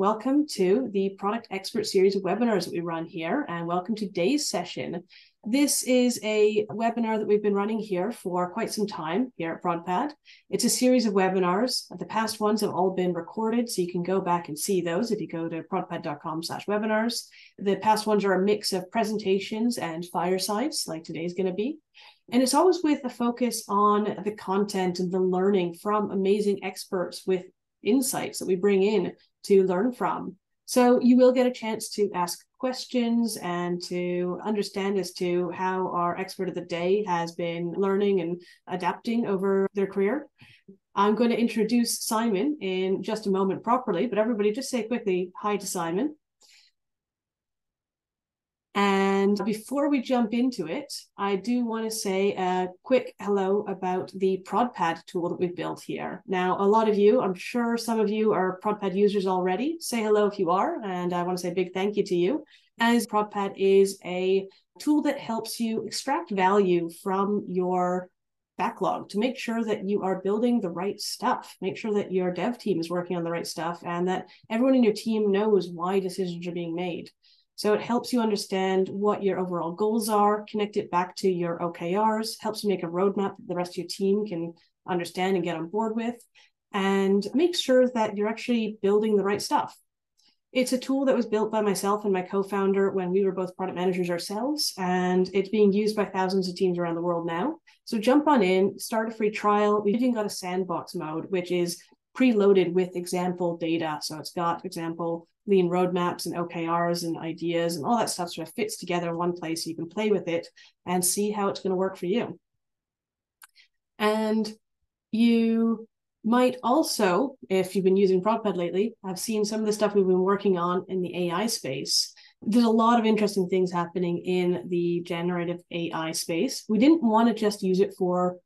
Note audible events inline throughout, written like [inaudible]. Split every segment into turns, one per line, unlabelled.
welcome to the Product Expert series of webinars that we run here, and welcome to today's session. This is a webinar that we've been running here for quite some time here at ProdPad. It's a series of webinars. The past ones have all been recorded, so you can go back and see those if you go to prodpad.com slash webinars. The past ones are a mix of presentations and firesides, like today's going to be. And it's always with a focus on the content and the learning from amazing experts with insights that we bring in to learn from. So you will get a chance to ask questions and to understand as to how our expert of the day has been learning and adapting over their career. I'm going to introduce Simon in just a moment properly, but everybody just say quickly hi to Simon. And before we jump into it, I do want to say a quick hello about the ProdPad tool that we've built here. Now, a lot of you, I'm sure some of you are ProdPad users already. Say hello if you are, and I want to say a big thank you to you. As ProdPad is a tool that helps you extract value from your backlog to make sure that you are building the right stuff, make sure that your dev team is working on the right stuff, and that everyone in your team knows why decisions are being made. So it helps you understand what your overall goals are, connect it back to your OKRs, helps you make a roadmap that the rest of your team can understand and get on board with, and make sure that you're actually building the right stuff. It's a tool that was built by myself and my co-founder when we were both product managers ourselves, and it's being used by thousands of teams around the world now. So jump on in, start a free trial. We've even got a sandbox mode, which is preloaded with example data. So it's got example lean roadmaps and OKRs and ideas and all that stuff sort of fits together in one place. So you can play with it and see how it's going to work for you. And you might also, if you've been using ProdPad lately, have seen some of the stuff we've been working on in the AI space. There's a lot of interesting things happening in the generative AI space. We didn't want to just use it for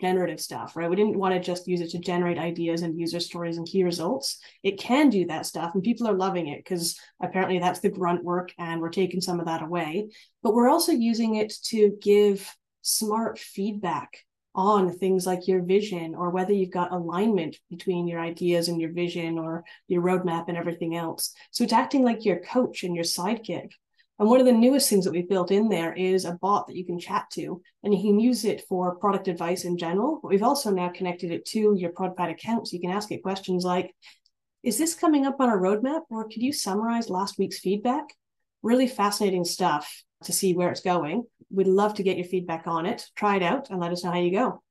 generative stuff, right? We didn't want to just use it to generate ideas and user stories and key results. It can do that stuff, and people are loving it because apparently that's the grunt work, and we're taking some of that away. But we're also using it to give smart feedback on things like your vision or whether you've got alignment between your ideas and your vision or your roadmap and everything else. So it's acting like your coach and your sidekick. And one of the newest things that we've built in there is a bot that you can chat to, and you can use it for product advice in general. But we've also now connected it to your ProdPad account, so you can ask it questions like, "Is this coming up on a roadmap, or could you summarize last week's feedback?" Really fascinating stuff to see where it's going. We'd love to get your feedback on it. Try it out and let us know how you go.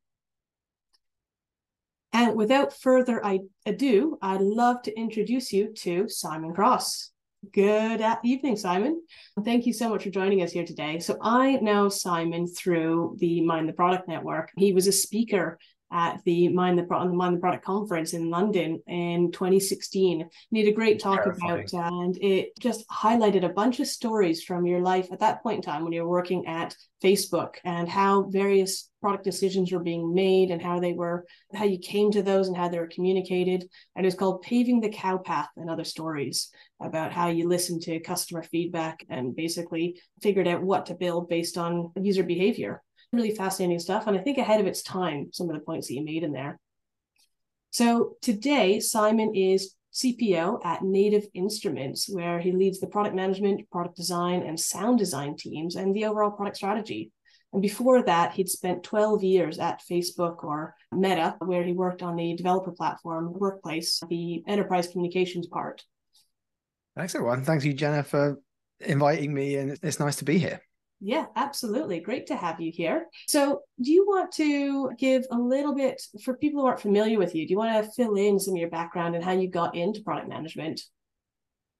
And without further ado, I'd love to introduce you to Simon Cross. Good evening, Simon. Thank you so much for joining us here today. So, I know Simon through the Mind the Product Network. He was a speaker at the Mind the, Pro- Mind the Product conference in London in 2016. He had a great talk Terrifying. about, and it just highlighted a bunch of stories from your life at that point in time when you were working at Facebook and how various product decisions were being made and how they were, how you came to those and how they were communicated. And it was called Paving the Cow Path and Other Stories about how you listened to customer feedback and basically figured out what to build based on user behavior really fascinating stuff. And I think ahead of its time, some of the points that you made in there. So today, Simon is CPO at Native Instruments, where he leads the product management, product design, and sound design teams and the overall product strategy. And before that, he'd spent 12 years at Facebook or Meta, where he worked on the developer platform, Workplace, the enterprise communications part.
Thanks, everyone. Thanks you, Janna, for inviting me. And it's nice to be here.
Yeah, absolutely. Great to have you here. So, do you want to give a little bit for people who aren't familiar with you? Do you want to fill in some of your background and how you got into product management?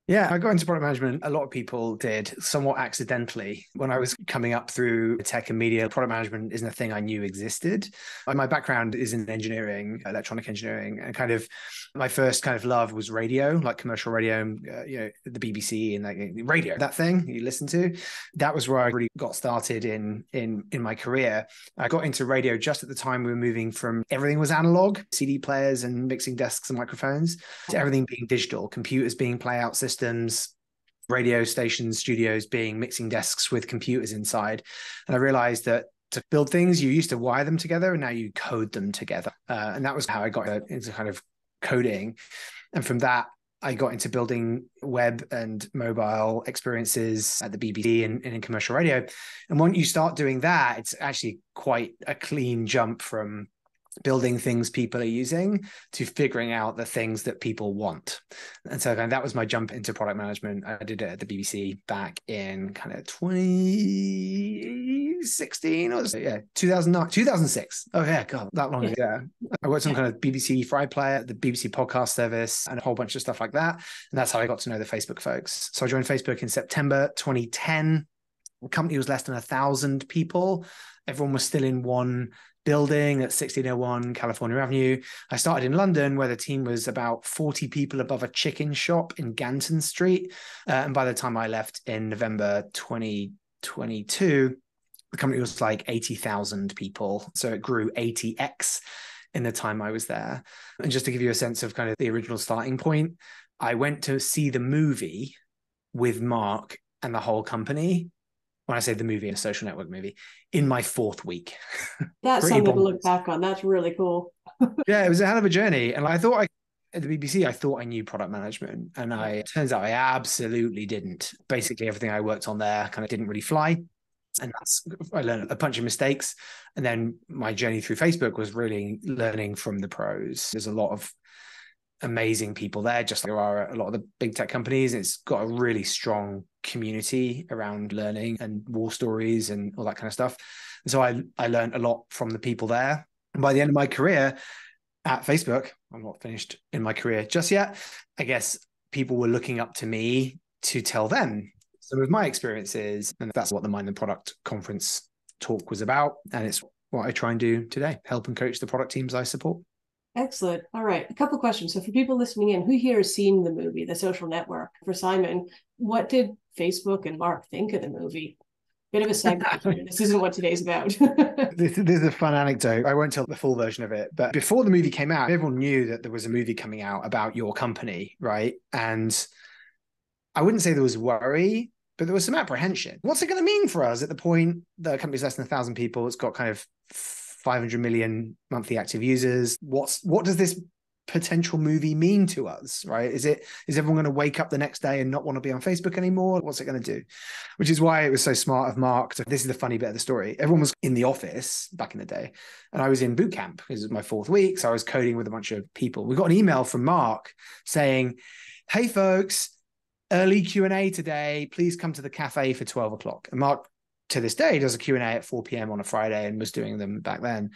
Yeah, I got into product management. A lot of people did somewhat accidentally. When I was coming up through tech and media, product management isn't a thing I knew existed. My background is in engineering, electronic engineering, and kind of my first kind of love was radio, like commercial radio, uh, you know, the BBC and like radio, that thing you listen to. That was where I really got started in in in my career. I got into radio just at the time we were moving from everything was analog, CD players and mixing desks and microphones, to everything being digital, computers being playout systems systems, radio stations, studios being mixing desks with computers inside. And I realized that to build things, you used to wire them together and now you code them together. Uh, and that was how I got into kind of coding. And from that, I got into building web and mobile experiences at the BBC and, and, in commercial radio. And when you start doing that, it's actually quite a clean jump from building things people are using to figuring out the things that people want. And so kind of that was my jump into product management. I did it at the BBC back in kind of 2016 or yeah, 2009, 2006. Oh yeah, God, that long ago. Yeah. I worked on kind of BBC iPlayer, the BBC podcast service, and a whole bunch of stuff like that. And that's how I got to know the Facebook folks. So I joined Facebook in September 2010. The company was less than a thousand people. Everyone was still in one building at 1601 California Avenue. I started in London, where the team was about 40 people above a chicken shop in Ganton Street. Uh, and by the time I left in November 2022, the company was like 80,000 people. So it grew 80x in the time I was there. And just to give you a sense of kind of the original starting point, I went to see the movie with Mark and the whole company when I say the movie, a social network movie, in my fourth week. [laughs]
That's something to look back on. That's really cool. [laughs]
yeah, it was a hell of a journey. And I thought I at the BBC, I thought I knew product management. And I turns out I absolutely didn't. Basically, everything I worked on there kind of didn't really fly. And that's I learned a bunch of mistakes. And then my journey through Facebook was really learning from the pros. There's a lot of amazing people there, just like there are a lot of the big tech companies. It's got a really strong community around learning and war stories and all that kind of stuff. And so I I learned a lot from the people there. And by the end of my career at Facebook, I'm not finished in my career just yet. I guess people were looking up to me to tell them some of my experiences. And that's what the Mind the Product conference talk was about. And it's what I try and do today, help and coach the product teams I support.
Excellent. All right. A couple questions. So for people listening in, who here has seen the movie, The Social Network? For Simon, what did Facebook and Mark think of the movie? Bit of a segue. this isn't what today's about. [laughs]
this, this, is a fun anecdote. I won't tell the full version of it, but before the movie came out, everyone knew that there was a movie coming out about your company, right? And I wouldn't say there was worry, but there was some apprehension. What's it going to mean for us at the point the company's less than a thousand people? It's got kind of 500 million monthly active users. What's what does this potential movie mean to us right? Is it is everyone going to wake up the next day and not want to be on facebook anymore? What's it going to do? Which is why it was so smart of mark to, this is the funny bit of the story. Everyone was in the office back in the day and i was in boot camp. This is my fourth week so i was coding with a bunch of people. We got an email from mark saying hey folks early q&a today. Please come to the cafe for 12 o'clock. And mark to this day does a Q&A at 4 p.m. on a Friday and was doing them back then.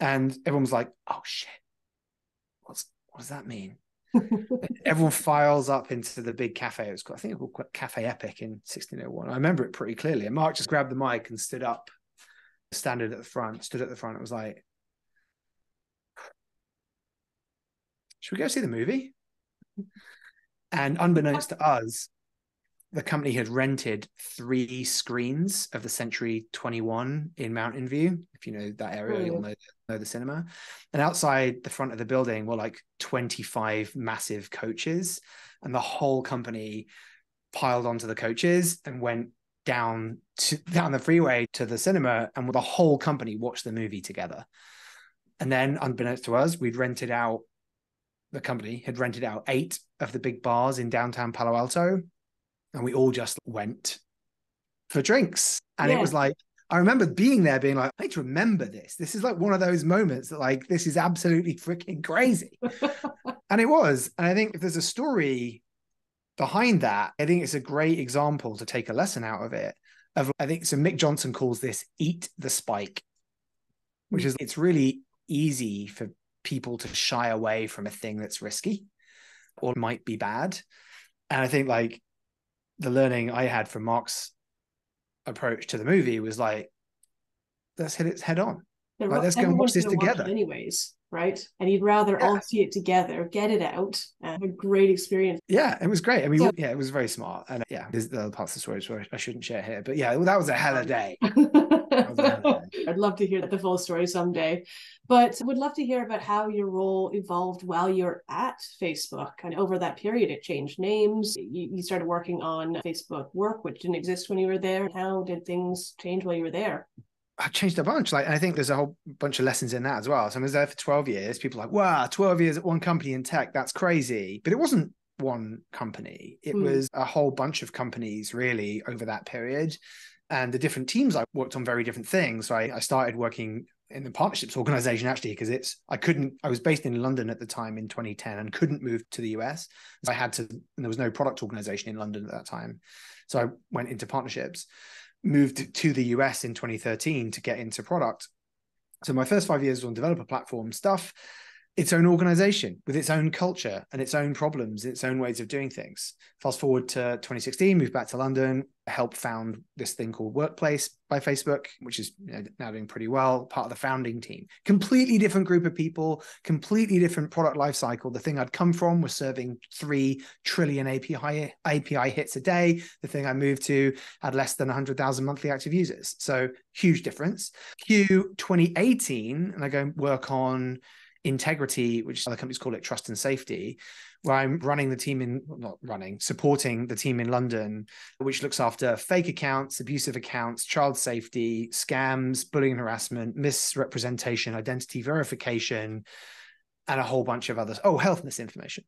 And everyone was like, oh shit, what's what does that mean? [laughs] everyone files up into the big cafe. It was called, I think it was called Cafe Epic in 1601. I remember it pretty clearly. And Mark just grabbed the mic and stood up, standing at the front, stood at the front. It was like, should we go see the movie? And unbeknownst to us, the company had rented three screens of the Century 21 in Mountain View. If you know that area, you'll know, know the cinema. And outside the front of the building were like 25 massive coaches, and the whole company piled onto the coaches and went down to [laughs] down the freeway to the cinema, and the whole company watched the movie together. And then, unbeknownst to us, we'd rented out. The company had rented out eight of the big bars in downtown Palo Alto and we all just went for drinks. And yeah. it was like, I remember being there being like, I need to remember this. This is like one of those moments that like this is absolutely freaking crazy. [laughs] and it was. And I think if there's a story behind that, I think it's a great example to take a lesson out of it. Of I think so Mick Johnson calls this eat the spike, which is it's really easy for people to shy away from a thing that's risky or might be bad. And I think like the learning I had from Mark's approach to the movie was like, let's hit it head on. Like, let's go and watch this together.
Anyways, right? And you'd rather yeah. all see it together, get it out, and have a great experience.
Yeah, it was great. I mean, yeah, yeah it was very smart. And yeah, there's the other parts of the story where I shouldn't share here. But yeah, that was a hell of a [laughs] day. [laughs]
I'd love to hear the full story someday. But would love to hear about how your role evolved while you're at Facebook. And over that period, it changed names. You, you started working on Facebook Work, which didn't exist when you were there. How did things change while you were there?
I changed a bunch. Like, and I think there's a whole bunch of lessons in that as well. So I was there for 12 years. People like, wow, 12 years at one company in tech. That's crazy. But it wasn't one company. It
Hmm.
was a whole bunch of companies really over that period. And the different teams I worked on very different things. So I, I started working in the partnerships organization actually because it's I couldn't I was based in London at the time in 2010 and couldn't move to the US. So I had to and there was no product organization in London at that time. So I went into partnerships, moved to the US in 2013 to get into product. So my first 5 years was on developer platform stuff its own organization with its own culture and its own problems, its own ways of doing things. Fast forward to 2016, moved back to London, helped found this thing called Workplace by Facebook, which is you know, now doing pretty well, part of the founding team. Completely different group of people, completely different product lifecycle. The thing I'd come from was serving 3 trillion API, API hits a day. The thing I moved to had less than 100,000 monthly active users. So huge difference. Q 2018, and I go work on integrity, which other companies call it trust and safety, where I'm running the team in, not running, supporting the team in London, which looks after fake accounts, abusive accounts, child safety, scams, bullying and harassment, misrepresentation, identity verification, and a whole bunch of others. Oh, health misinformation.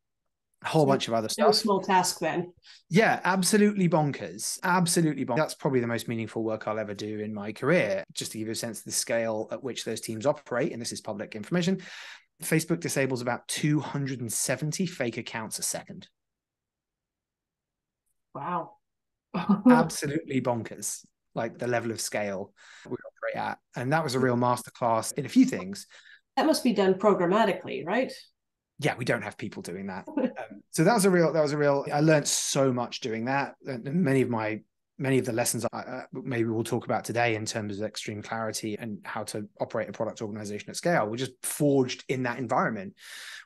A whole bunch of other stuff.
No small task then.
Yeah, absolutely bonkers. Absolutely bonkers. That's probably the most meaningful work I'll ever do in my career. Just to give you a sense of the scale at which those teams operate, and this is public information. Facebook disables about 270 fake accounts a second.
Wow. [laughs]
Absolutely bonkers, like the level of scale we operate at. And that was a real masterclass in a few things.
That must be done programmatically, right?
Yeah we don't have people doing that. [laughs] Um, so that was a real that was a real i learned so much doing that. And many of my many of the lessons I, uh, maybe we'll talk about today in terms of extreme clarity and how to operate a product organization at scale were just forged in that environment.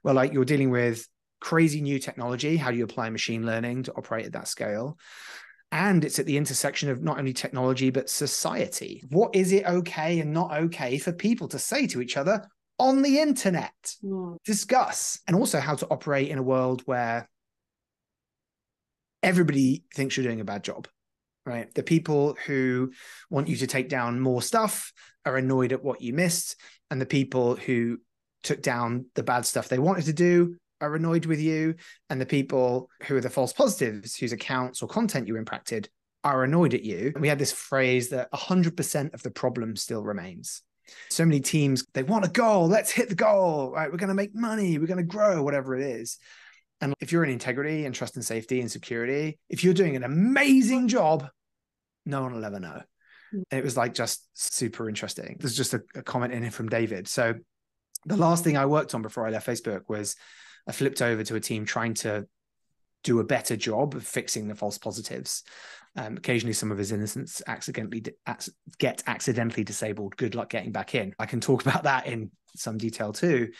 Where like you're dealing with crazy new technology how do you apply machine learning to operate at that scale? And it's at the intersection of not only technology but society. What is it okay and not okay for people to say to each other on the internet.
Mm.
Discuss. And also how to operate in a world where everybody thinks you're doing a bad job, right? The people who want you to take down more stuff are annoyed at what you missed. And the people who took down the bad stuff they wanted to do are annoyed with you. And the people who are the false positives, whose accounts or content you impacted, are annoyed at you. We had this phrase that 100% of the problem still remains. So many teams, they want a goal. Let's hit the goal. Right. We're going to make money. We're going to grow, whatever it is. And if you're in integrity and trust and safety and security, if you're doing an amazing job, no one will ever know. And it was like just super interesting. There's just a, a comment in here from David. So the last thing I worked on before I left Facebook was I flipped over to a team trying to do a better job of fixing the false positives. Um, occasionally, some of his innocents accidentally get accidentally disabled. Good luck getting back in. I can talk [laughs] about that in some detail too.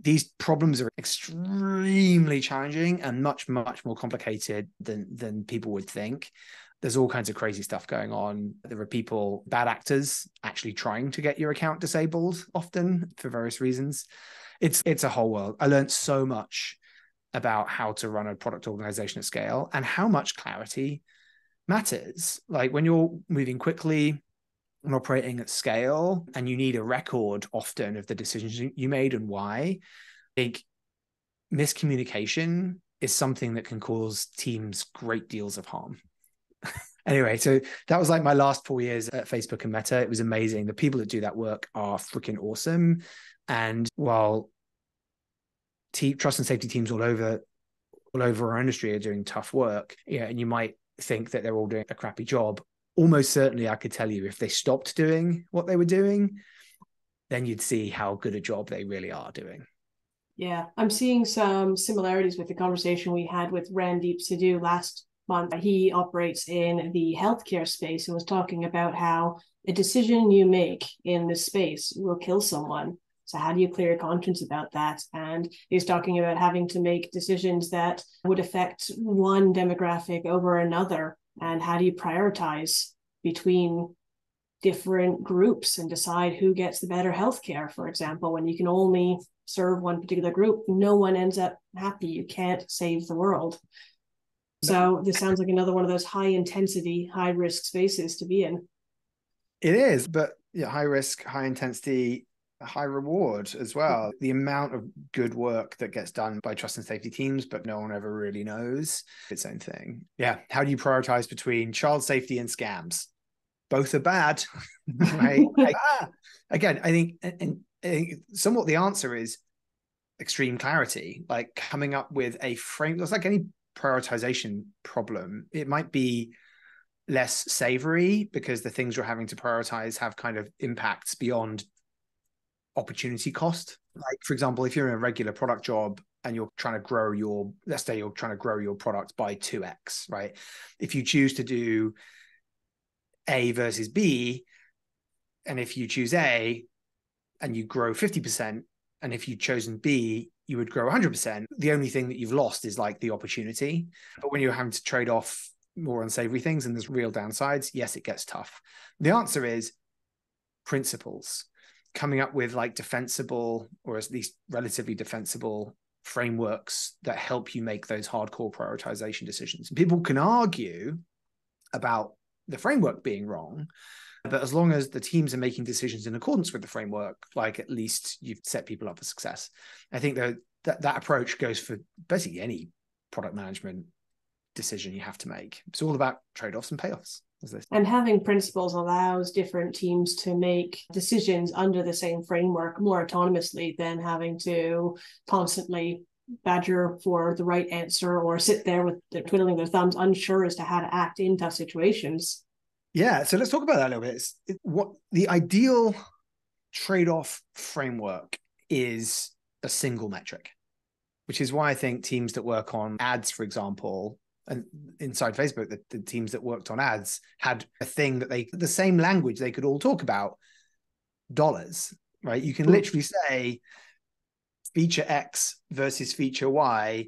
These problems are extremely challenging and much, much more complicated than than people would think. There's all kinds of crazy stuff going on. There are people, bad actors, actually trying to get your account disabled often for various reasons. It's it's a whole world. I learned so much about how to run a product organization at scale and how much clarity matters. Like when you're moving quickly and operating at scale, and you need a record often of the decisions you made and why, I think miscommunication is something that can cause teams great deals of harm. [laughs] anyway, so that was like my last four years at Facebook and Meta. It was amazing. The people that do that work are freaking awesome. And while te- trust and safety teams all over all over our industry are doing tough work, yeah, and you might think that they're all doing a crappy job. Almost certainly, I could tell you if they stopped doing what they were doing, then you'd see how good a job they really are doing.
Yeah, I'm seeing some similarities with the conversation we had with Randeep Sidhu last month. He operates in the healthcare space and was talking about how a decision you make in this space will kill someone. So, how do you clear your conscience about that? And he's talking about having to make decisions that would affect one demographic over another. And how do you prioritize between different groups and decide who gets the better healthcare, for example, when you can only serve one particular group, no one ends up happy. You can't save the world. So this sounds like another one of those high intensity, high risk spaces to be in.
It is, but yeah, high risk, high intensity, high reward as well. The amount of good work that gets done by trust and safety teams, but no one ever really knows its own thing. Yeah. How do you prioritize between child safety and scams? Both are bad, [laughs] [laughs] right? like, ah, again, I think, and, and somewhat the answer is extreme clarity, like coming up with a frame. It's like any prioritization problem. It might be less savory because the things you're having to prioritize have kind of impacts beyond opportunity cost. Like, for example, if you're in a regular product job and you're trying to grow your, let's say you're trying to grow your product by 2x, right? If you choose to do A versus B, and if you choose A and you grow 50%, and if you'd chosen B, you would grow 100%. The only thing that you've lost is like the opportunity. But when you're having to trade off more unsavory things and there's real downsides, yes, it gets tough. The answer is principles coming up with like defensible or at least relatively defensible frameworks that help you make those hardcore prioritization decisions. People can argue about the framework being wrong, but as long as the teams are making decisions in accordance with the framework, like at least you've set people up for success. I think that that, that approach goes for basically any product management decision you have to make. It's all about trade-offs and payoffs.
And having principles allows different teams to make decisions under the same framework more autonomously than having to constantly badger for the right answer or sit there with the twiddling their thumbs, unsure as to how to act in tough situations.
Yeah, so let's talk about that a little bit. It, what the ideal trade-off framework is a single metric, which is why I think teams that work on ads, for example, and inside Facebook, the, the teams that worked on ads had a thing that they the same language they could all talk about dollars, right? You can literally say feature X versus feature Y,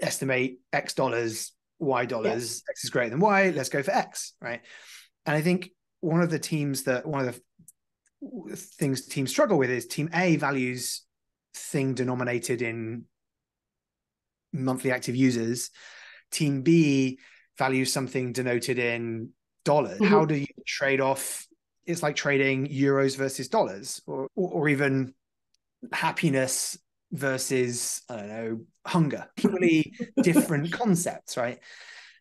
estimate X dollars, Y dollars. X is greater than Y, let's go for X, right? And I think one of the teams that one of the things teams struggle with is team A values thing denominated in monthly active users team B values something denoted in dollars. Mm-hmm. How do you trade off? It's like trading euros versus dollars, or, or, or even happiness versus I don't know hunger. [laughs] Totally different [laughs] concepts, right?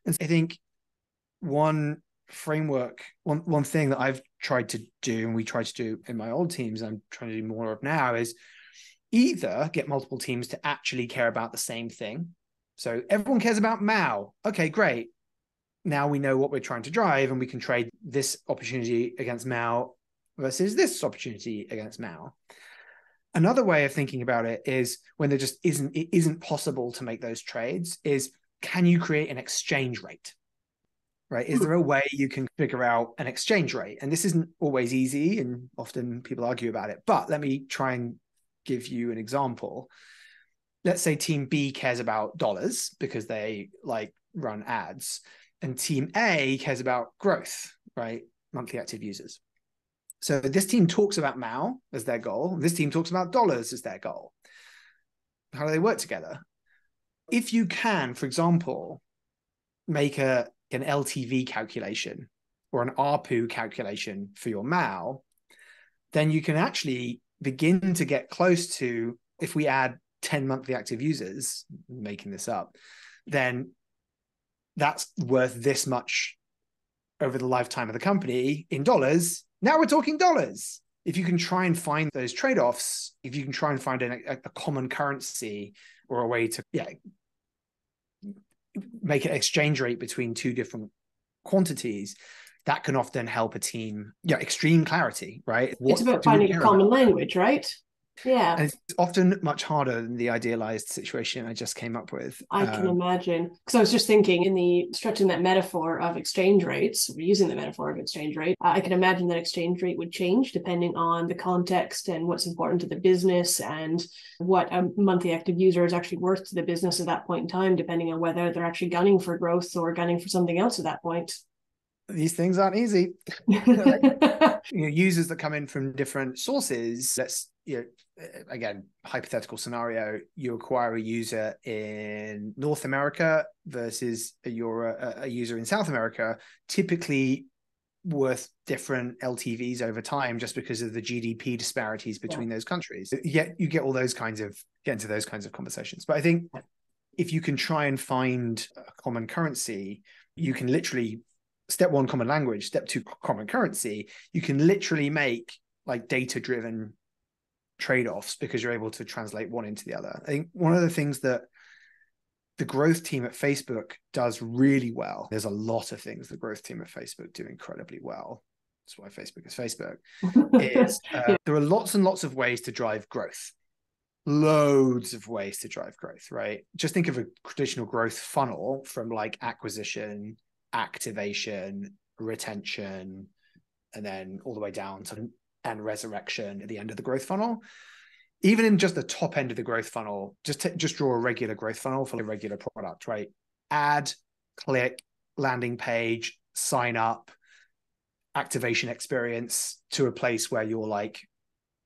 And I think one framework, one one thing that I've tried to do, and we try to do in my old teams, I'm trying to do more of now, is either get multiple teams to actually care about the same thing so everyone cares about MAU. Okay, great. Now we know what we're trying to drive, and we can trade this opportunity against MAU versus this opportunity against MAU. Another way of thinking about it is when there just isn't it isn't possible to make those trades. Is can you create an exchange rate? Right? Is hmm. there a way you can figure out an exchange rate? And this isn't always easy, and often people argue about it. But let me try and give you an example let's say team B cares about dollars because they like run ads, and team A cares about growth, right? Monthly active users. So this team talks about MAU as their goal. This team talks about dollars as their goal. How do they work together? If you can, for example, make a an LTV calculation or an ARPU calculation for your MAU, then you can actually begin to get close to if we add 10 monthly active users, making this up, then that's worth this much over the lifetime of the company in dollars. Now we're talking dollars. If you can try and find those trade offs, if you can try and find a, a common currency or a way to yeah, make an exchange rate between two different quantities, that can often help a team. Yeah, extreme clarity, right?
What it's about finding a common about? language, right? Yeah.
And it's often much harder than the idealized situation I just came up with.
I can um, imagine. Because I was just thinking in the stretching that metaphor of exchange rates, using the metaphor of exchange rate, I can imagine that exchange rate would change depending on the context and what's important to the business and what a monthly active user is actually worth to the business at that point in time, depending on whether they're actually gunning for growth or gunning for something else at that point
these things aren't easy. [laughs] [laughs] you know, users that come in from different sources. Let's you know, again, hypothetical scenario: you acquire a user in North America versus you're a, a user in South America. Typically, worth different LTVs over time just because of the GDP disparities between yeah. those countries. Yet you get all those kinds of get into those kinds of conversations. But I think if you can try and find a common currency, you can literally step one common language, step two common currency, you can literally make like data driven trade-offs because you're able to translate one into the other. I think one of the things that the growth team at Facebook does really well. There's a lot of things the growth team at Facebook do incredibly well. That's why Facebook is Facebook. is [laughs] uh, yeah. there are lots and lots of ways to drive growth. Loads of ways to drive growth, right? Just think of a traditional growth funnel from like acquisition, activation, retention, and then all the way down to and resurrection at the end of the growth funnel even in just the top end of the growth funnel, just just draw a regular growth funnel for a regular product, right? Add, click, landing page, sign up, activation experience to a place where you're like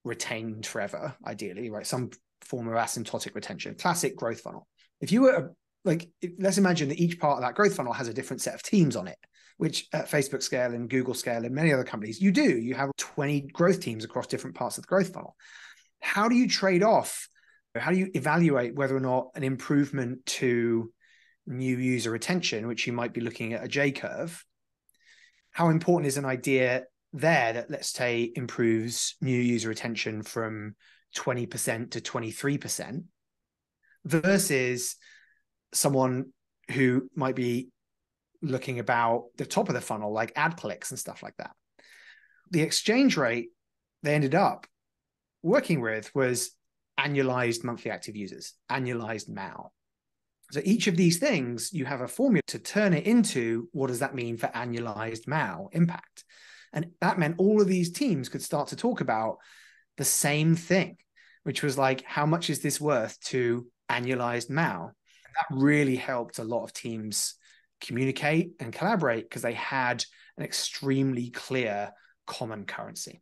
retained forever, ideally, right? Some form of asymptotic retention, classic growth funnel. If you were like, let's imagine that each part of that growth funnel has a different set of teams on it, which at Facebook scale and Google scale and many other companies, you do. You have 20 growth teams across different parts of the growth funnel how do you trade off? How do you evaluate whether or not an improvement to new user retention, which you might be looking at a J curve, how important is an idea there that let's say improves new user retention from 20% to 23% versus someone who might be looking about the top of the funnel, like ad clicks and stuff like that. The exchange rate they ended up working with was annualized monthly active users, annualized MAU. So each of these things, you have a formula to turn it into what does that mean for annualized MAU impact? And that meant all of these teams could start to talk about the same thing, which was like, how much is this worth to annualized MAU? That really helped a lot of teams communicate and collaborate because they had an extremely clear common currency.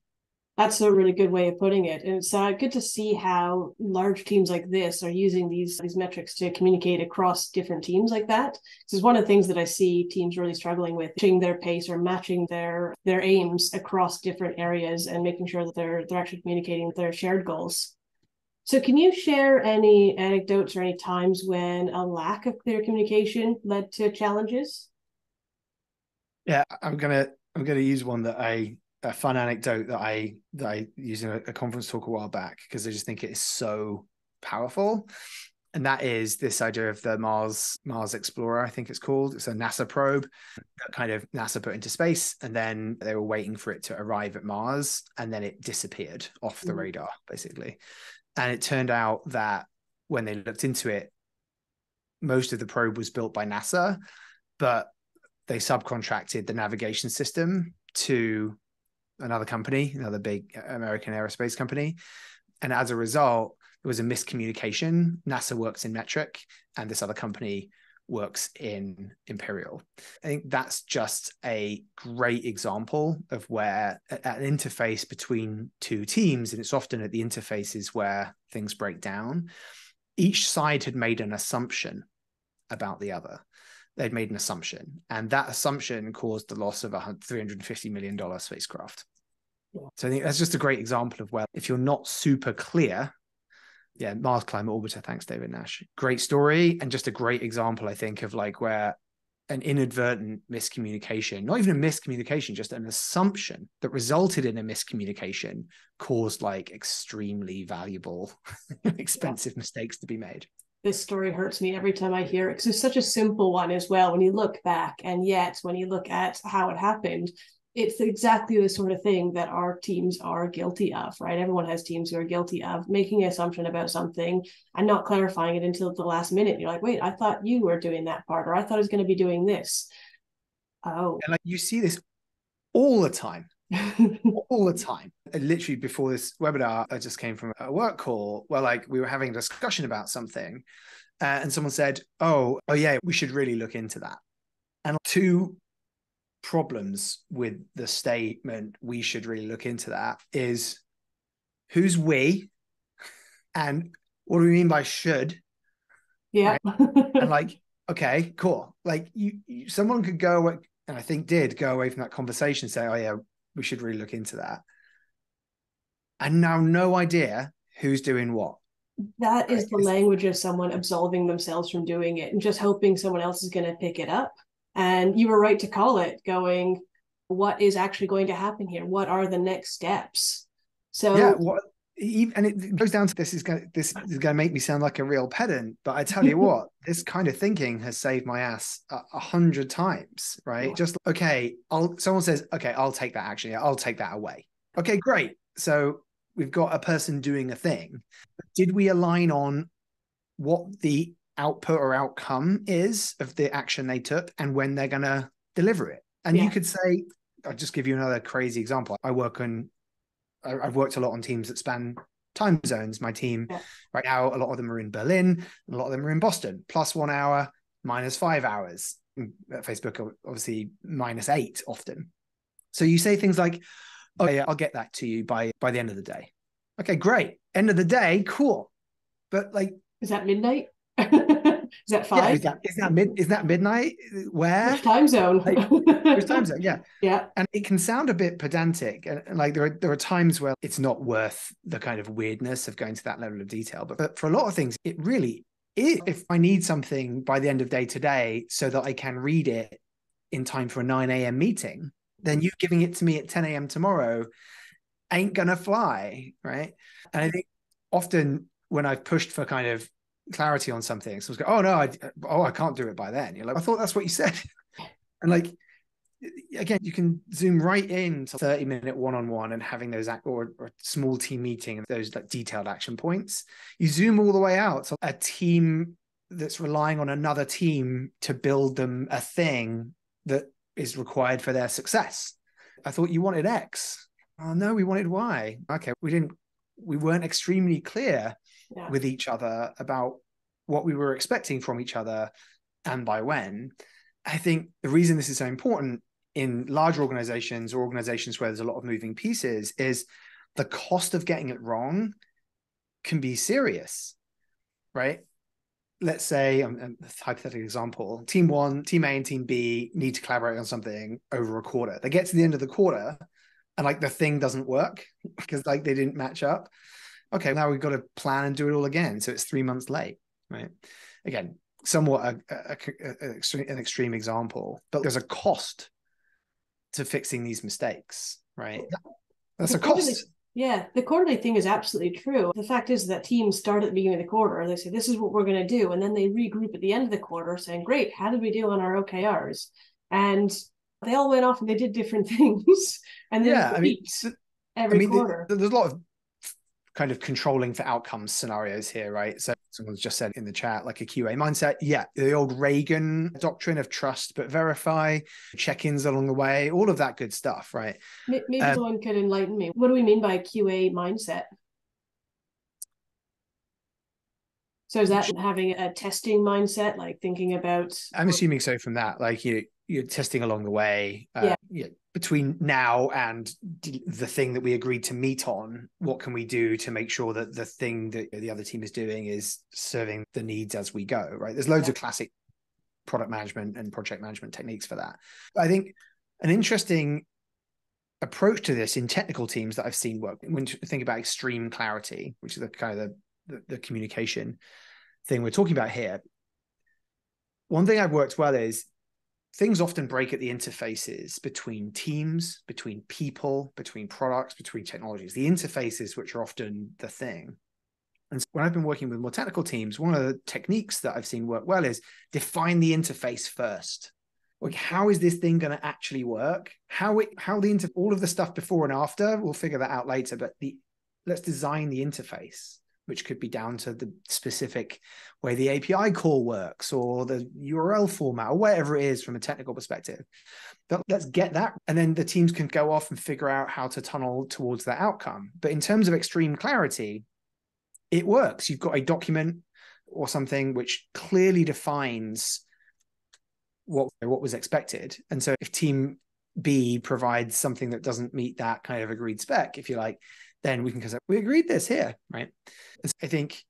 That's a really good way of putting it. And it's good to see how large teams like this are using these these metrics to communicate across different teams like that. This is one of the things that I see teams really struggling with, matching their pace or matching their their aims across different areas and making sure that they're they're actually communicating their shared goals. So can you share any anecdotes or any times when a lack of clear communication led to challenges?
Yeah, I'm gonna I'm gonna use one that I a fun anecdote that I that I used in a, a conference talk a while back because I just think it is so powerful. And that is this idea of the Mars Mars Explorer, I think it's called. It's a NASA probe that kind of NASA put into space, and then they were waiting for it to arrive at Mars, and then it disappeared off the mm. radar, basically. And it turned out that when they looked into it, most of the probe was built by NASA, but they subcontracted the navigation system to another company, another big American aerospace company. And as a result, there was a miscommunication. NASA works in metric, and this other company works in Imperial. I think that's just a great example of where an interface between two teams, and it's often at the interfaces where things break down. Each side had made an assumption about the other. They'd made an assumption, and that assumption caused the loss of a $350 million spacecraft. So I think that's just a great example of where if you're not super clear, yeah, Mars Climate Orbiter, thanks, David Nash. Great story and just a great example, I think, of like where an inadvertent miscommunication, not even a miscommunication, just an assumption that resulted in a miscommunication caused like extremely valuable, [laughs] expensive yeah. mistakes to be made.
This story hurts me every time I hear it because it's such a simple one as well when you look back. And yet, when you look at how it happened, it's exactly the sort of thing that our teams are guilty of, right? Everyone has teams who are guilty of making an assumption about something and not clarifying it until the last minute. You're like, wait, I thought you were doing that part, or I thought I was going to be doing this. Oh,
and like you see this all the time, [laughs] all the time. Literally before this webinar, I just came from a work call where like we were having a discussion about something, uh, and someone said, "Oh, oh yeah, we should really look into that." And two problems with the statement we should really look into that is who's we and what do we mean by should
yeah
right? and like okay cool like you, you, someone could go away and I think did go away from that conversation, say, "Oh yeah, we should really look into that," and now no idea who's doing what.
That is the language of someone absolving themselves from doing it and just hoping someone else is going to pick it up. And you were right to call it, going, what is actually going to happen here? What are the next steps? So
yeah, what and it goes down to this is going this is going to make me sound like a real pedant, but I tell you [laughs] what, this kind of thinking has saved my ass a, a hundred times, right? Yeah. Just okay, I'll someone says, okay, I'll take that action, yeah, I'll take that away. Okay, great. So we've got a person doing a thing. Did we align on what the output or outcome is of the action they took and when they're going to deliver it? And yeah. you could say, I'll just give you another crazy example. I work on I've worked a lot on teams that span time zones. My team yeah. right now, a lot of them are in Berlin, a lot of them are in Boston, plus one hour, minus five hours. Mm, at Facebook, obviously minus eight often. So you say things like, "Oh yeah, I'll get that to you by by the end of the day." Okay, great. End of the day, cool. But like,
is that midnight? [laughs] Is that five?
Yeah, is that is that mid is that midnight? Where
which time zone?
like, which time zone? Yeah, [laughs]
yeah.
And it can sound a bit pedantic, and like there are there are times where it's not worth the kind of weirdness of going to that level of detail. But, but for a lot of things, it really is. If I need something by the end of day today, so that I can read it in time for a nine a.m. meeting, then you giving it to me at ten a.m. tomorrow ain't gonna fly, right? And I think often when I've pushed for kind of clarity on something. So go, oh no, I oh I can't do it by then. You're like, I thought that's what you said. [laughs] and like again, you can zoom right in to 30 minute one-on-one and having those or, or small team meeting those like detailed action points. You zoom all the way out to a team that's relying on another team to build them a thing that is required for their success. I thought you wanted X. Oh no, we wanted Y. Okay, we didn't we weren't extremely clear yeah. with each other about what we were expecting from each other and by when. I think the reason this is so important in large organizations or organizations where there's a lot of moving pieces is the cost of getting it wrong can be serious, right? Let's say, um, um, a hypothetical example, team one, team A and team B need to collaborate on something over a quarter. They get to the end of the quarter and like the thing doesn't work [laughs] because like they didn't match up okay, now we've got to plan and do it all again. So it's three months late, right? Again, somewhat a, a, a, an extreme example, but there's a cost to fixing these mistakes, right? That's a cost.
Yeah, the quarterly thing is absolutely true. The fact is that teams start at the beginning of the quarter. They say, this is what we're going to do. And then they regroup at the end of the quarter saying, great, how did we do on our OKRs? And they all went off and they did different [laughs] things. and then yeah, I mean, every I mean, quarter.
There's a lot of kind of controlling for outcomes scenarios here, right? So someone's just said in the chat, like a QA mindset. Yeah, the old Reagan doctrine of trust but verify, check-ins along the way, all of that good stuff, right?
Maybe um, someone could enlighten me. What do we mean by QA mindset? So is that having a testing mindset, like thinking about?
I'm assuming so from that, like you you're testing along the way. Uh, yeah between now and the thing that we agreed to meet on what can we do to make sure that the thing that the other team is doing is serving the needs as we go right there's loads yeah. of classic product management and project management techniques for that i think an interesting approach to this in technical teams that i've seen work when you think about extreme clarity which is the kind of the, the, the communication thing we're talking about here one thing i've worked well is things often break at the interfaces between teams, between people, between products, between technologies. The interfaces, which are often the thing. And so when I've been working with more technical teams, one of the techniques that I've seen work well is define the interface first. Like, how is this thing going to actually work? How it, how the inter, all of the stuff before and after, we'll figure that out later. But the let's design the interface which could be down to the specific way the API call works or the URL format or whatever it is from a technical perspective. But let's get that. And then the teams can go off and figure out how to tunnel towards that outcome. But in terms of extreme clarity, it works. You've got a document or something which clearly defines what what was expected. And so if team B provides something that doesn't meet that kind of agreed spec, if you like, then we can say we agreed this here, right? I think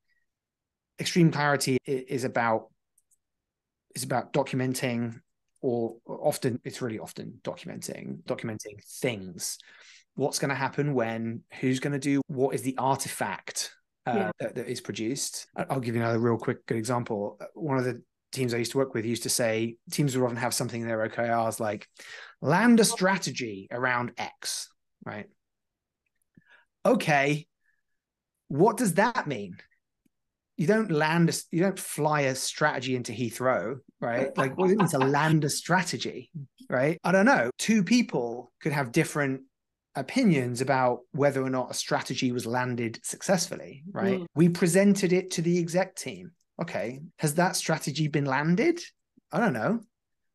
extreme clarity is about is about documenting or often it's really often documenting, documenting things. What's going to happen when, who's going to do, what is the artifact uh, yeah. that, that is produced. I'll give you another real quick good example. One of the teams I used to work with used to say teams would often have something in their OKRs like land a strategy around X, right? Okay, what does that mean? You don't land, a, you don't fly a strategy into Heathrow, right? Like, what does it mean to land a strategy, right? I don't know. Two people could have different opinions about whether or not a strategy was landed successfully, right? Mm. We presented it to the exec team. Okay, has that strategy been landed? I don't know.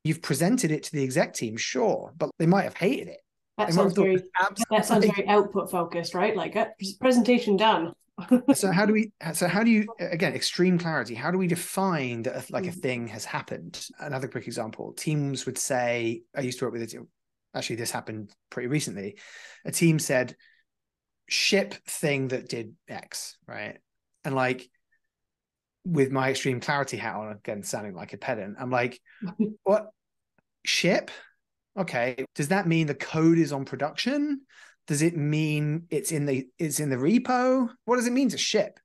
You've presented it to the exec team, sure, but they might have hated it.
That sounds very that sounds very output focused, right? Like uh, presentation done. [laughs]
so how do we? So how do you again extreme clarity? How do we define that like a mm. thing has happened? Another quick example: teams would say, I used to work with a team. Actually, this happened pretty recently. A team said, "Ship thing that did X," right? And like with my extreme clarity hat on, again, sounding like a pedant, I'm like, [laughs] what ship? Okay. Does that mean the code is on production? Does it mean it's in the it's in the repo? What does it mean to ship?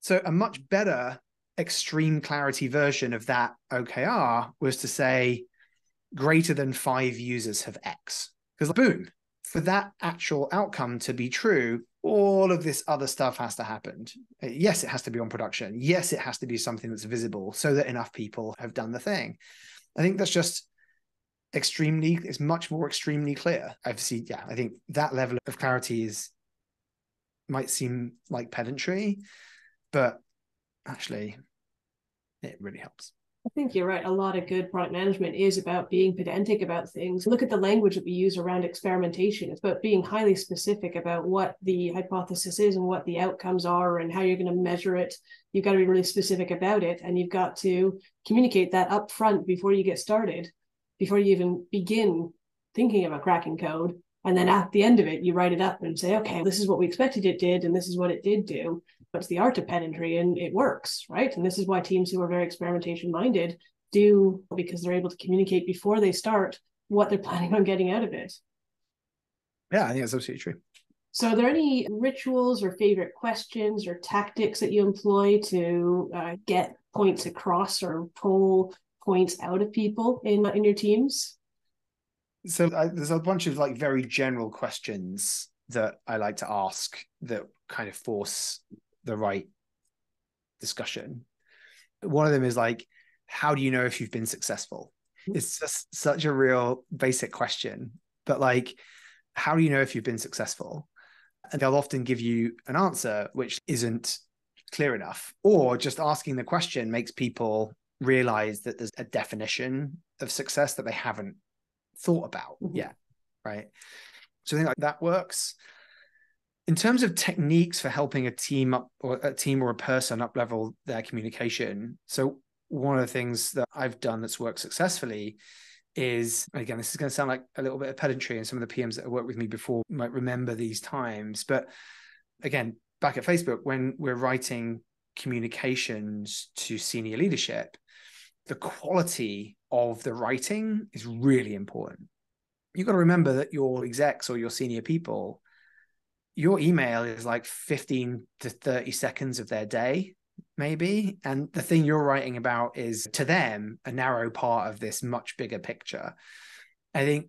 So a much better extreme clarity version of that OKR was to say greater than five users have X. Because boom, for that actual outcome to be true, all of this other stuff has to happen. Yes, it has to be on production. Yes, it has to be something that's visible so that enough people have done the thing. I think that's just extremely, it's much more extremely clear. I've seen, yeah, I think that level of clarity is might seem like pedantry, but actually it really helps.
I think you're right. A lot of good product management is about being pedantic about things. Look at the language that we use around experimentation. It's about being highly specific about what the hypothesis is and what the outcomes are and how you're going to measure it. You've got to be really specific about it. And you've got to communicate that up front before you get started, before you even begin thinking about cracking code. And then at the end of it, you write it up and say, okay, this is what we expected it did, and this is what it did do But it's the art of pedantry and it works, right? And this is why teams who are very experimentation minded do because they're able to communicate before they start what they're [laughs] planning on getting out of it.
Yeah, I think that's absolutely true.
So, are there any rituals or favorite questions or tactics that you employ to uh, get points across or pull points out of people in in your teams?
So, uh, there's a bunch of like very general questions that I like to ask that kind of force the right discussion. One of them is like, how do you know if you've been successful? Hmm. It's just such a real basic question, but like, how do you know if you've been successful? And they'll often give you an answer which isn't clear enough, or just asking the question makes people realize that there's a definition of success that they haven't thought about mm-hmm. yet. Right. So I think like that works in terms of techniques for helping a team up or a team or a person up level their communication so one of the things that i've done that's worked successfully is again this is going to sound like a little bit of pedantry and some of the pms that have worked with me before might remember these times but again back at facebook when we're writing communications to senior leadership the quality of the writing is really important. You've got to remember that your execs or your senior people your email is like 15 to 30 seconds of their day maybe. And the thing you're writing about is to them a narrow part of this much bigger picture. I think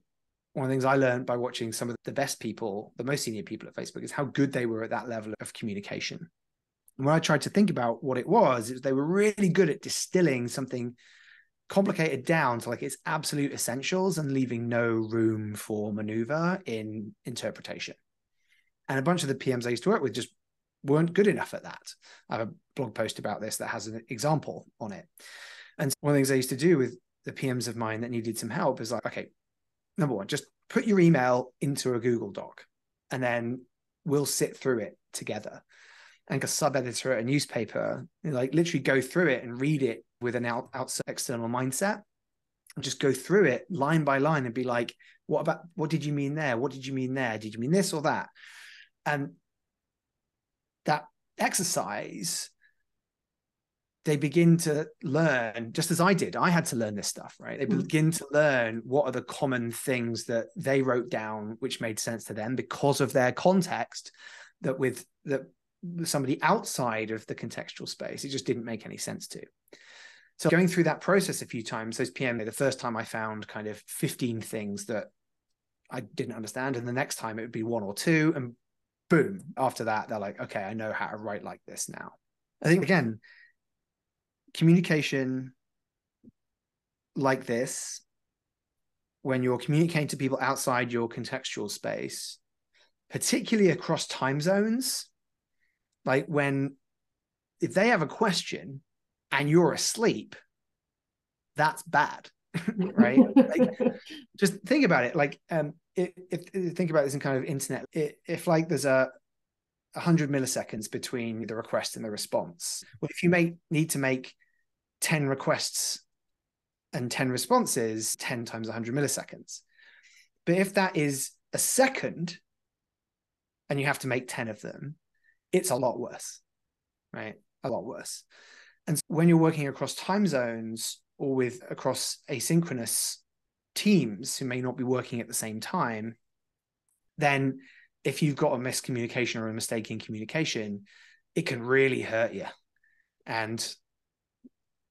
one of the things i learned by watching some of the best people the most senior people at facebook is how good they were at that level of communication when i tried to think about what it was, it was they were really good at distilling something complicated down to like its absolute essentials and leaving no room for maneuver in interpretation and a bunch of the PMs I used to work with just weren't good enough at that. I have a blog post about this that has an example on it. And one of the things I used to do with the PMs of mine that needed some help is like, okay, number one, just put your email into a Google Doc and then we'll sit through it together. And a sub editor at a newspaper, like literally go through it and read it with an out, outside external mindset and just go through it line by line and be like, what about what did you mean there? What did you mean there? Did you mean this or that? And that exercise they begin to learn just as I did. I had to learn this stuff, right? They mm. begin to learn what are the common things that they wrote down which made sense to them because of their context that with that somebody outside of the contextual space it just didn't make any sense to. So going through that process a few times, those PM, the first time I found kind of 15 things that I didn't understand. And the next time it would be one or two. And boom, after that, they're like, okay, I know how to write like this now. I think again, communication like this, when you're communicating to people outside your contextual space, particularly across time zones, like when if they have a question and you're asleep, that's bad. [laughs] right like, [laughs] just think about it like um if, if, think about this in kind of internet if like there's a 100 milliseconds between the request and the response well if you may need to make 10 requests and 10 responses 10 times 100 milliseconds. But if that is a second and you have to make 10 of them, it's a lot worse, right? A lot worse. And when you're working across time zones or with across asynchronous teams who may not be working at the same time, then if you've got a miscommunication or a mistake in communication, it can really hurt you. And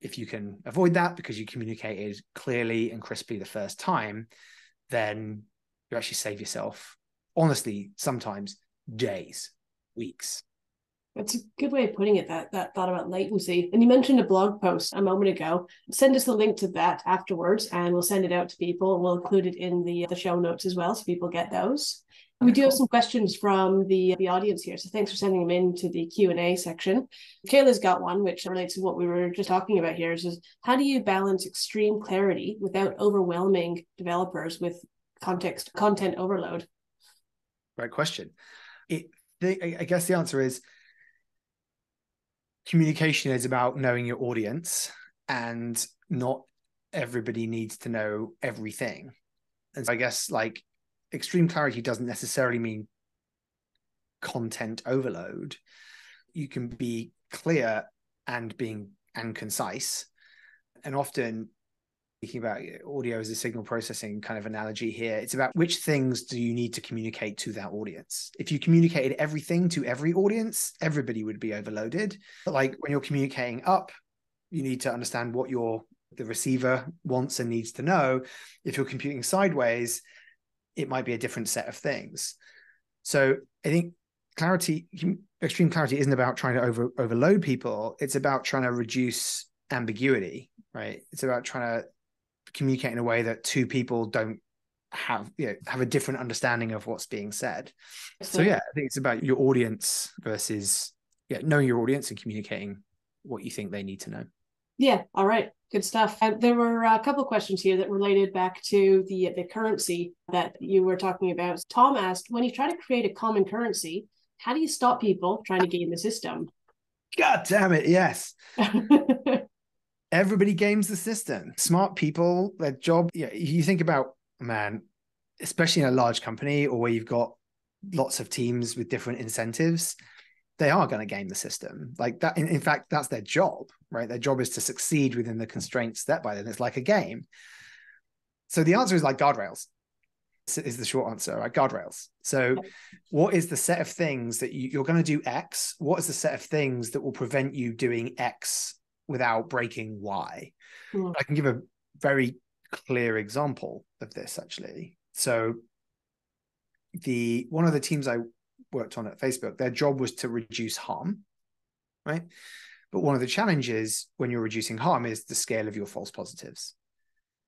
if you can avoid that because you communicated clearly and crisply the first time, then you actually save yourself, honestly, sometimes days, weeks.
That's a good way of putting it. That that thought about latency, and you mentioned a blog post a moment ago. Send us the link to that afterwards, and we'll send it out to people. We'll include it in the the show notes as well, so people get those. We do have some questions from the the audience here, so thanks for sending them into the Q and A section. Kayla's got one, which relates to what we were just talking about here. Is, how do you balance extreme clarity without overwhelming developers with context content overload?
Right question. It, the, I guess the answer is communication is about knowing your audience, and not everybody needs to know everything. And so I guess like extreme clarity doesn't necessarily mean content overload. You can be clear and being and concise. And often thinking about audio as a signal processing kind of analogy here, it's about which things do you need to communicate to that audience. If you communicated everything to every audience, everybody would be overloaded. But like when you're communicating up, you need to understand what your the receiver wants and needs to know. If you're computing sideways, it might be a different set of things. So I think clarity, extreme clarity isn't about trying to over, overload people. It's about trying to reduce ambiguity, right? It's about trying to communicate in a way that two people don't have you know have a different understanding of what's being said. So yeah, I think it's about your audience versus yeah knowing your audience and communicating what you think they need to know.
Yeah. All right. Good stuff. And there were a couple of questions here that related back to the the currency that you were talking about. Tom asked, when you try to create a common currency, how do you stop people trying to game the system?
God damn it! Yes. [laughs] Everybody games the system. Smart people, their job. Yeah, you think about man, especially in a large company or where you've got lots of teams with different incentives they are going to game the system. Like that in, in, fact that's their job right? Their job is to succeed within the constraints set by them. It's like a game. So the answer is like guardrails is the short answer right? Guardrails. So what is the set of things that you, you're going to do x? What is the set of things that will prevent you doing x without breaking y mm. i can give a very clear example of this actually so the one of the teams i worked on at Facebook, their job was to reduce harm, right? But one of the challenges when you're reducing harm is the scale of your false positives,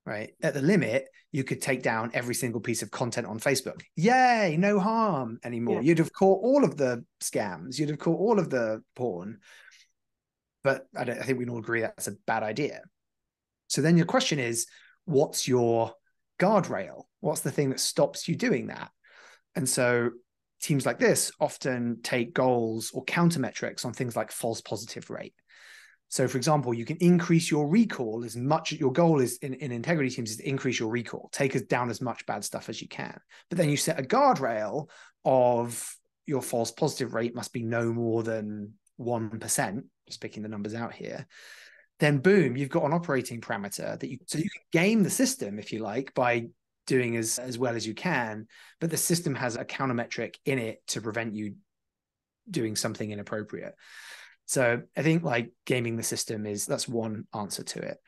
right? At the limit, you could take down every single piece of content on Facebook. Yay, no harm anymore. Yeah. You'd have caught all of the scams, you'd have caught all of the porn. But I, I think we can all agree that's a bad idea. So then your question is, what's your guardrail? What's the thing that stops you doing that? And so teams like this often take goals or countermetrics on things like false positive rate. So, for example, you can increase your recall as much. As your goal is in, in integrity teams is to increase your recall, take us down as much bad stuff as you can. But then you set a guardrail of your false positive rate must be no more than 1% just picking the numbers out here, then boom, you've got an operating parameter that you so you can game the system if you like by doing as as well as you can, but the system has a countermetric in it to prevent you doing something inappropriate. So I think like gaming the system is that's one answer to it.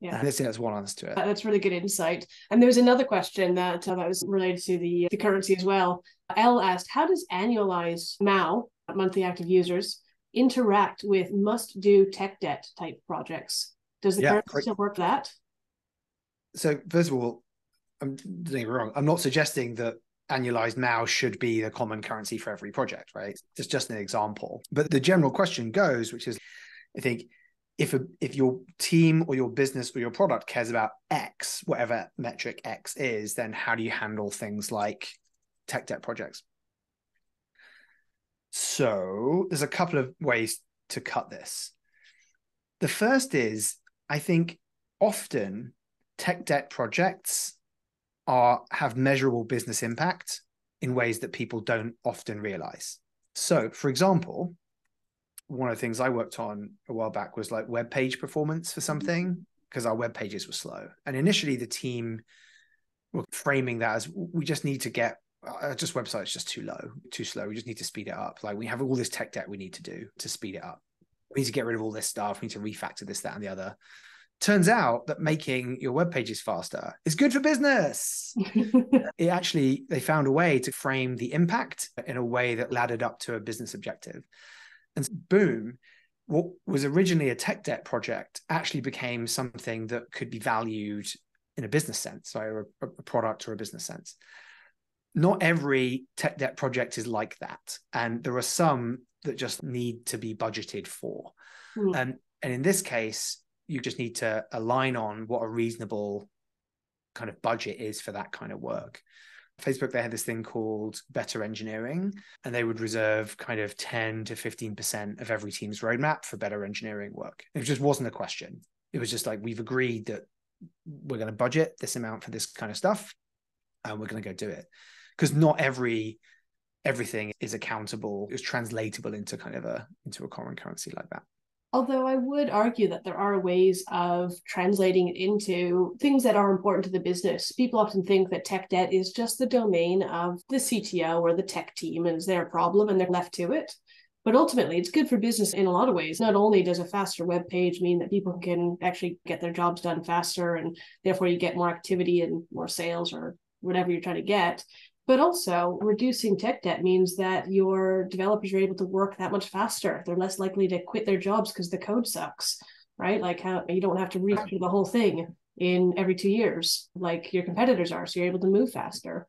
Yeah, think that's one answer to it.
That's really good insight. And there was another question that uh, that was related to the the currency as well. L asked, how does annualized MAU monthly active users interact with must do tech debt type projects? Does the yeah, currency still work that?
So first of all, I'm doing it wrong. I'm not suggesting that annualized MAU should be the common currency for every project, right? It's just an example. But the general question goes, which is, I think, if a, if your team or your business or your product cares about X, whatever metric X is, then how do you handle things like tech debt projects? So there's a couple of ways to cut this. The first is, I think often tech debt projects are have measurable business impact in ways that people don't often realize. So, for example, one of the things I worked on a while back was like web page performance for mm-hmm. something because our web pages were slow. And initially, the team were framing that as we just need to get uh, just websites just too low, too slow. We just need to speed it up. Like we have all this tech debt we need to do to speed it up. We need to get rid of all this stuff. We need to refactor this, that, and the other turns out that making your web pages faster is good for business. [laughs] it actually, they found a way to frame the impact in a way that laddered up to a business objective. And boom, what was originally a tech debt project actually became something that could be valued in a business sense, so a, a product or a business sense. Not every tech debt project is like that. And there are some that just need to be budgeted for. Mm. And, and in this case, you just need to align on what a reasonable kind of budget is for that kind of work. Facebook, they had this thing called better engineering, and they would reserve kind of 10 to 15% of every team's roadmap for better engineering work. It just wasn't a question. It was just like, we've agreed that we're going to budget this amount for this kind of stuff, and we're going to go do it. Because not every everything is accountable, is translatable into kind of a into a common currency like that.
Although I would argue that there are ways of translating it into things that are important to the business. People often think that tech debt is just the domain of the CTO or the tech team and it's their problem and they're left to it. But ultimately, it's good for business in a lot of ways. Not only does a faster web page mean that people can actually get their jobs done faster and therefore you get more activity and more sales or whatever you're trying to get, but also, reducing tech debt means that your developers are able to work that much faster. They're less likely to quit their jobs because the code sucks, right? Like how you don't have to through the whole thing in every two years, like your competitors are. So you're able to move faster.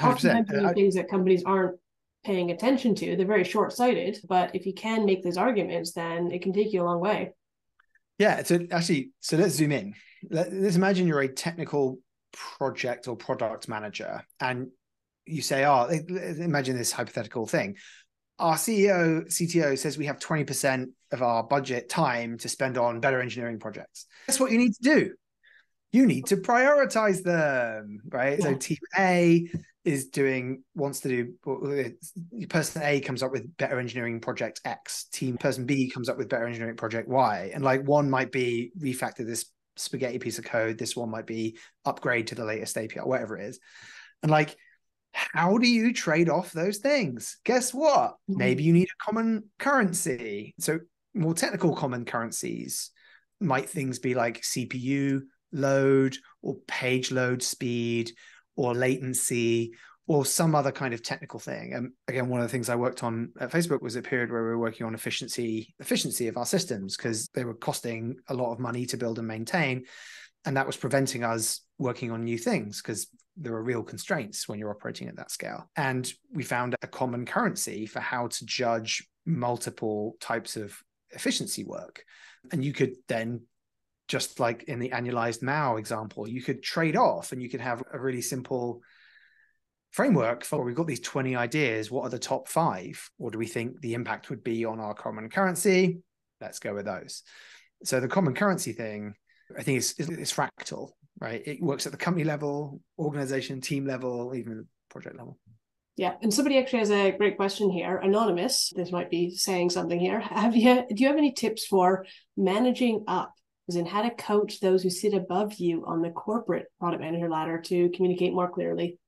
100%. things that companies aren't paying attention to. They're very short sighted, but if you can make those arguments, then it can take you a long way.
Yeah. So actually, so let's zoom in. Let's imagine you're a technical project or product manager and you say, oh, imagine this hypothetical thing. Our CEO, CTO says we have 20% of our budget time to spend on better engineering projects. That's what you need to do. You need to prioritize them, right? Yeah. So team A is doing wants to do person A comes up with better engineering project X, team person B comes up with better engineering project Y. And like one might be refactor this spaghetti piece of code, this one might be upgrade to the latest API, whatever it is. And like how do you trade off those things? Guess what? Maybe mm. you need a common currency. So, more technical common currencies might things be like CPU load or page load speed or latency or some other kind of technical thing. And again, one of the things I worked on at Facebook was a period where we were working on efficiency efficiency of our systems because they were costing a lot of money to build and maintain, and that was preventing us working on new things because there are real constraints when you're operating at that scale. And we found a common currency for how to judge multiple types of efficiency work. And you could then, just like in the annualized MAU example, you could trade off and you could have a really simple framework for we've got these 20 ideas. What are the top five? What do we think the impact would be on our common currency? Let's go with those. So the common currency thing, I think is, is fractal right? It works at the company level, organization, team level, even project level.
Yeah, and somebody actually has a great question here. Anonymous, this might be saying something here. [laughs] Have you do you have any tips for managing up, as in how to coach those who sit above you on the corporate product manager ladder to communicate more clearly?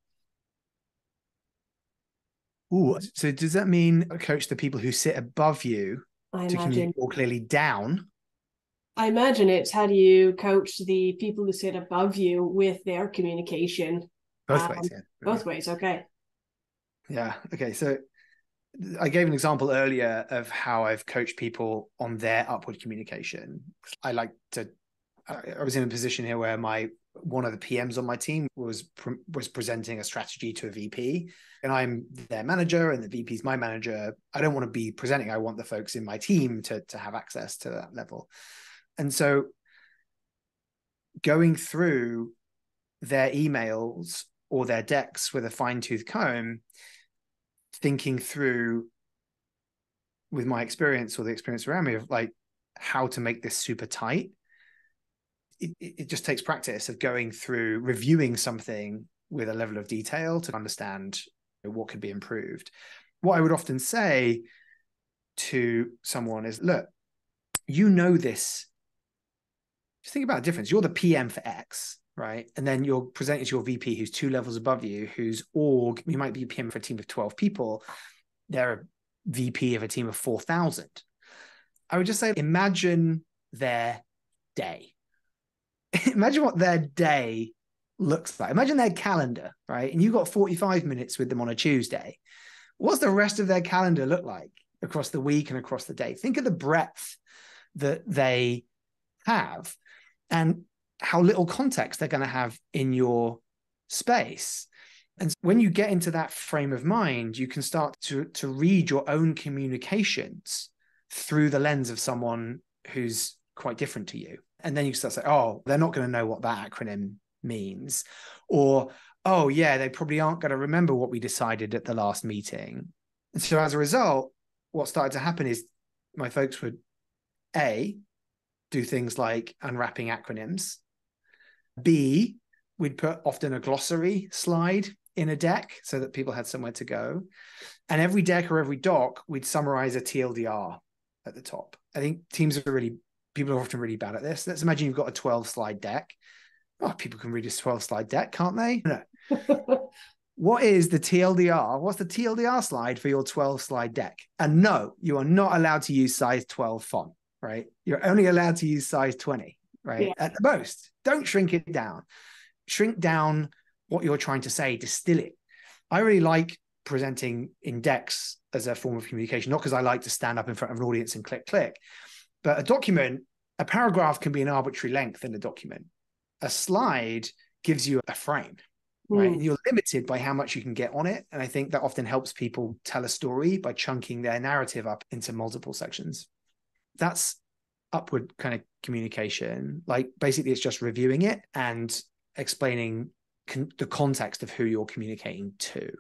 Ooh, so does that mean coach the people who sit above you
I
to
imagine.
communicate more clearly down?
I imagine it's how do you coach the people who sit above you with their communication
Both
Um,
ways, yeah.
both ways. Okay.
Yeah. Okay. So I gave an example earlier of how I've coached people on their upward communication. I like to. I was in a position here where my one of the PMs on my team was was presenting a strategy to a VP, and I'm their manager, and the VP's my manager. I don't want to be presenting. I want the folks in my team to to have access to that level, and so going through their emails or their decks with a fine tooth comb thinking through with my experience or the experience around me of like how to make this super tight it, it just takes practice of going through reviewing something with a level of detail to understand what could be improved. What i would often say to someone is look you know this just think about the difference you're the pm for x right? And then you're presenting to your VP who's two levels above you, whose org, you might be PM for a team of 12 people. They're a VP of a team of 4,000. I would just say, imagine their day. [laughs] imagine what their day looks like. Imagine their calendar, right? And you've got 45 minutes with them on a Tuesday. What's the rest of their calendar look like across the week and across the day? Think of the breadth that they have. And how little context they're going to have in your space. And when you get into that frame of mind, you can start to, to read your own communications through the lens of someone who's quite different to you. And then you start to say, oh, they're not going to know what that acronym means. Or, oh, yeah, they probably aren't going to remember what we decided at the last meeting. And so as a result, what started to happen is my folks would A, do things like unwrapping acronyms B, we'd put often a glossary slide in a deck so that people had somewhere to go. And every deck or every doc, we'd summarize a TLDR at the top. I think teams are really, people are often really bad at this. Let's imagine you've got a 12 slide deck. Oh, people can read a 12 slide deck, can't they? No. [laughs] what is the TLDR? What's the TLDR slide for your 12 slide deck? And no, you are not allowed to use size 12 font, right? You're only allowed to use size 20 right? Yeah. At the most, don't shrink it down. Shrink down what you're trying to say, distill it. I really like presenting in decks as a form of communication, not because I like to stand up in front of an audience and click, click, but a document, a paragraph can be an arbitrary length in a document. A slide gives you a frame, right? Mm. And you're limited by how much you can get on it. And I think that often helps people tell a story by chunking their narrative up into multiple sections. That's upward kind of communication like basically it's just reviewing it and explaining con- the context of who you're communicating to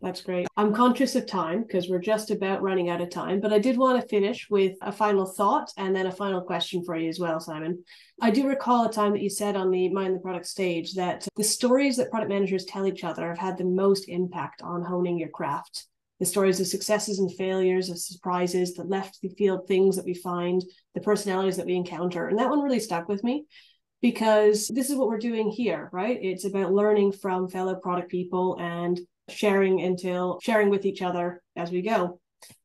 that's great. I'm conscious of time because we're just about running out of time, but I did want to finish with a final thought and then a final question for you as well, Simon. I do recall a time that you said on the Mind the Product stage that the stories that product managers tell each other have had the most impact on honing your craft. The stories of successes and failures, of surprises, the left the field things that we find, the personalities that we encounter. And that one really stuck with me because this is what we're doing here, right? It's about learning from fellow product people and sharing until sharing with each other as we go.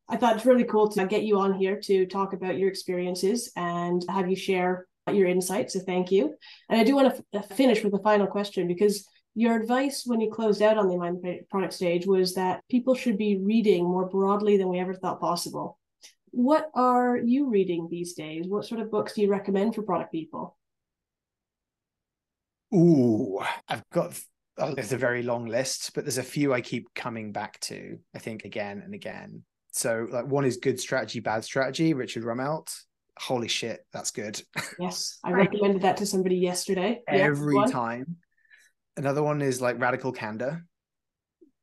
I thought it's really cool to get you on here to talk about your experiences and have you share your insights. So thank you. And I do want to f- uh, finish with a final question because your advice when you closed out on the product stage was that people should be reading more broadly than we ever thought possible. What are you reading these days? What sort of books do you recommend for product people?
Ooh, I've got oh, there's a very long list, but there's a few I keep coming back to, I think again and again. So like one is good strategy, bad strategy, Richard Rumelt. Holy shit, that's good.
Yes. I [laughs] recommended that to somebody yesterday.
Every yeah, time. Another one is like radical candor.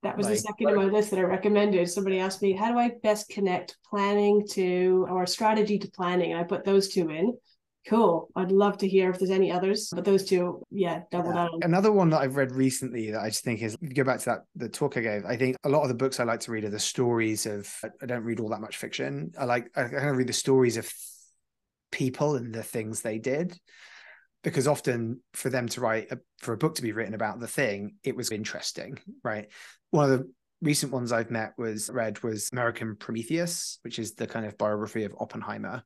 That was like, the second on my list that I recommended. Somebody asked me, how do I best connect planning to or strategy to planning? And I put those two in Cool. I'd love to hear if there's any others, but those two, yeah, double
Yeah.
down.
Another one that I've read recently that I just think is go back to that the talk I gave. I think a lot of the books I like to read are the stories of. I don't read all that much fiction. I like I kind of read the stories of people and the things they did, because often for them to write a, for a book to be written about the thing, it was interesting, right? One of the recent ones I've met was read was American Prometheus, which is the kind of biography of Oppenheimer.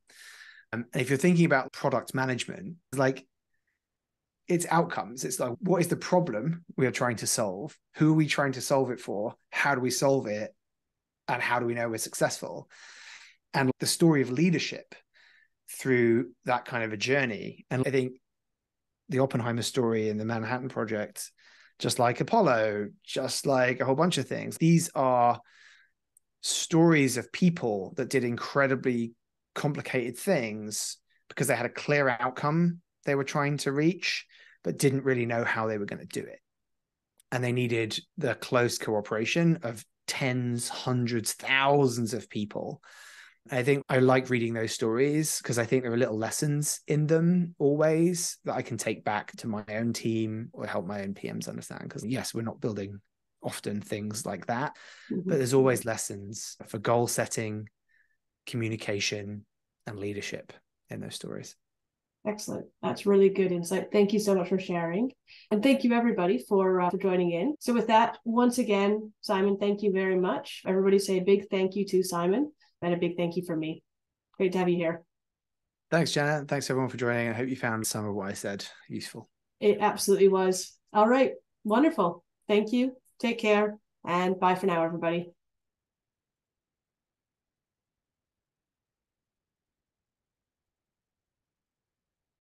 Um, and if you're thinking about product management, like it's outcomes. It's like, what is the problem we are trying to solve? Who are we trying to solve it for? How do we solve it? And how do we know we're successful? And the story of leadership through that kind of a journey. And I think the Oppenheimer story and the Manhattan Project, just like Apollo, just like a whole bunch of things, these are stories of people that did incredibly complicated things because they had a clear outcome they were trying to reach, but didn't really know how they were going to do it. And they needed the close cooperation of tens, hundreds, thousands of people. I think I like reading those stories because I think there are little lessons in them always that I can take back to my own team or help my own PMs understand. Because, yes, we're not building often things like that,
Mhm.
but there's always lessons for goal setting, communication, and leadership in those stories.
Excellent. That's really good insight. Thank you so much for sharing. And thank you everybody for uh, for joining in. So with that, once again, Simon, thank you very much. Everybody say a big thank you to Simon and a big thank you from me. Great to have you here.
Thanks, Janna. Thanks everyone for joining. I hope you found some of what I said useful.
It absolutely was. All right. Wonderful. Thank you. Take care and bye for now everybody.